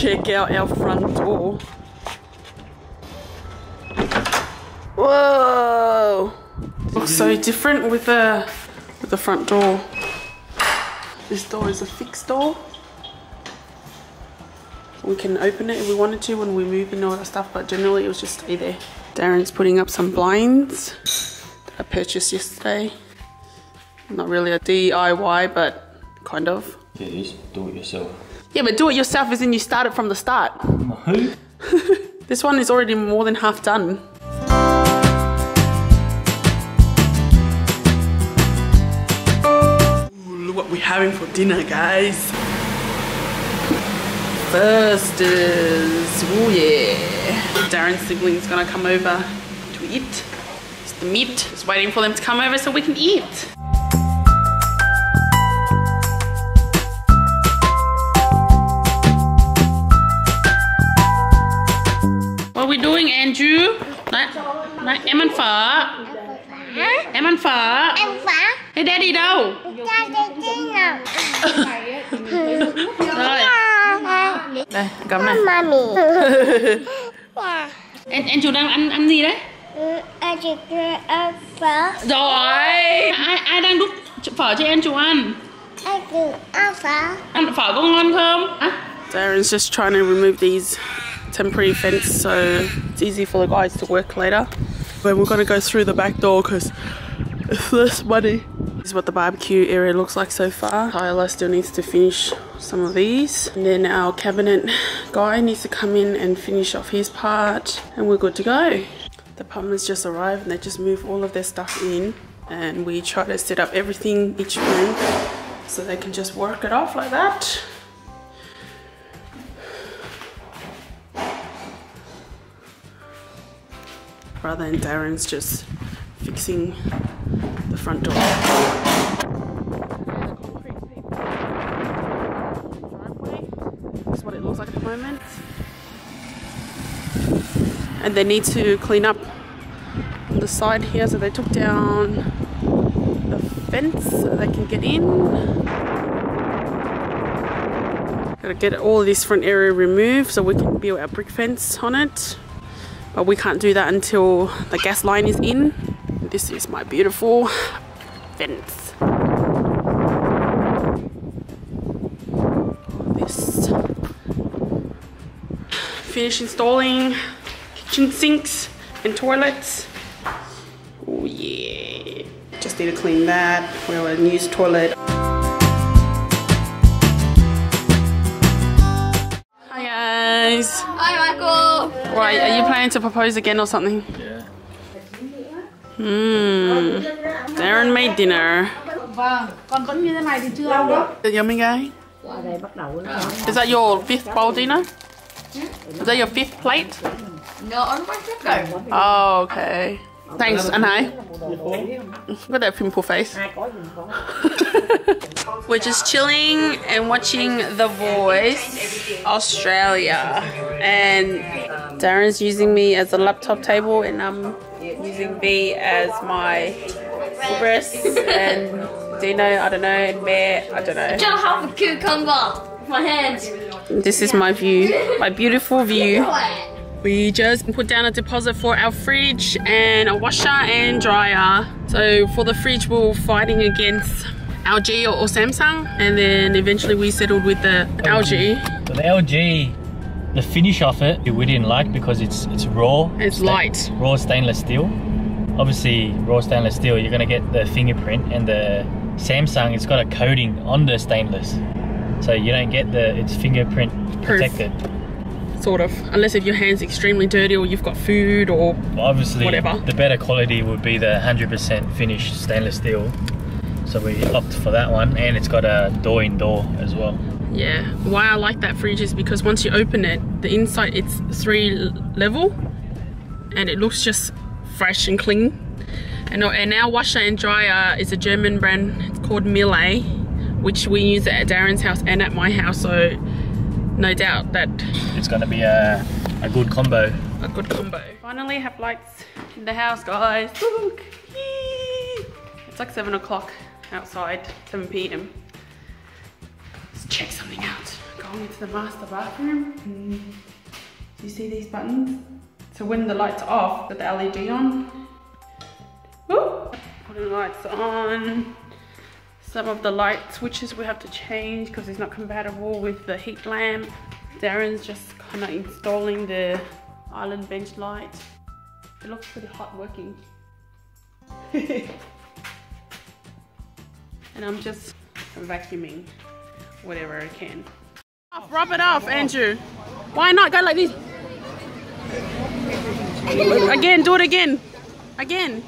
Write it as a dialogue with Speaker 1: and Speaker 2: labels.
Speaker 1: check out our front door. Whoa! Looks so different with the with the front door. This door is a fixed door. We can open it if we wanted to when we move and all that stuff, but generally it will just stay there. Darren's putting up some blinds that I purchased yesterday. Not really a DIY, but kind of.
Speaker 2: It is do it yourself.
Speaker 1: Yeah, but do it yourself as in you start it from the start.
Speaker 2: Who?
Speaker 1: This one is already more than half done. Ooh, look what we're having for dinner, guys. First is, oh yeah. Darren's siblings gonna come over to eat. It's the meat. Just waiting for them to come over so we can eat. We doing, Andrew? Đấy, đấy, em ăn phở.
Speaker 3: Hả?
Speaker 1: Em ăn phở.
Speaker 3: Ăn phở?
Speaker 1: Thế daddy đâu?
Speaker 3: Nào?
Speaker 1: Rồi, đây, cầm này.
Speaker 3: Mami. Dạ.
Speaker 1: Anh, Andrew đang ăn ăn gì đấy?
Speaker 3: Ừ, chỉ cười ăn phở.
Speaker 1: Rồi, ai ai đang đút phở cho Andrew ăn?
Speaker 3: Anh chỉ ăn phở.
Speaker 1: Ăn phở có ngon không? À? Darren's just trying to remove these temporary fence so it's easy for the guys to work later. Then we're gonna go through the back door because it's less money. This is what the barbecue area looks like so far. Tyler still needs to finish some of these. And then our cabinet guy needs to come in and finish off his part and we're good to go. The plumbers just arrived and they just move all of their stuff in and we try to set up everything each room so they can just work it off like that. Brother and Darren's just fixing the front door. Moment. And they need to clean up the side here, so they took down the fence so they can get in. Gotta get all this front area removed so we can build our brick fence on it. But we can't do that until the gas line is in. This is my beautiful fence. This. Finish installing kitchen sinks and toilets. Oh yeah. Just need to clean that. We have a new toilet. Guys.
Speaker 3: Hi Michael.
Speaker 1: Right, are you planning to propose again or something?
Speaker 2: Yeah.
Speaker 1: Hmm. Darren made dinner.
Speaker 4: Vâng, còn vẫn như thế này thì chưa ăn đâu.
Speaker 1: The yummy guy.
Speaker 4: Ở đây bắt
Speaker 1: Is that your fifth bowl dinner? Is that your fifth plate?
Speaker 3: No, on my.
Speaker 1: Oh, okay. Thanks, and hi. Look at that pimple face. We're just chilling and watching The Voice Australia. And Darren's using me as a laptop table, and I'm using B as my breasts. And Dino, I don't know, and Bear, I don't know.
Speaker 3: Don't have a cucumber. My head.
Speaker 1: This is my view, my beautiful view. We just put down a deposit for our fridge and a washer and dryer. So for the fridge, we're fighting against LG or, or Samsung, and then eventually we settled with the LG.
Speaker 2: So the LG, the finish of it, we didn't like because it's it's raw.
Speaker 1: It's light.
Speaker 2: Raw stainless steel. Obviously, raw stainless steel, you're gonna get the fingerprint, and the Samsung, it's got a coating on the stainless, so you don't get the it's fingerprint
Speaker 1: Proof.
Speaker 2: protected.
Speaker 1: Sort of, unless if your hand's extremely dirty or you've got food or
Speaker 2: obviously,
Speaker 1: Whatever.
Speaker 2: the better quality would be the 100% finished stainless steel. So we opt for that one, and it's got a door in door as well.
Speaker 1: yeah. Why I like that fridge is because once you open it, the inside it's three level, and it looks just fresh and clean. And, our- and our washer and dryer is a German brand. It's called Miele, which we use at Darren's house and at my house. So no doubt that
Speaker 2: It's going to be a, a good combo.
Speaker 1: a good combo. Finally have lights in the house, guys. Look. Yee. It's like seven o'clock outside, 7 p.m. Let's check something out, going into the master bathroom. Mm. Do you see these buttons? So when the lights are off, got the LED on. Woo! Putting the lights on. Some of the light switches we have to change because it's not compatible with the heat lamp. Darren's just kind of installing the island bench light. It looks pretty hot working. and I'm just vacuuming whatever I can. Off, rub it off, Andrew. Why not go like this? Again, do it again. Again.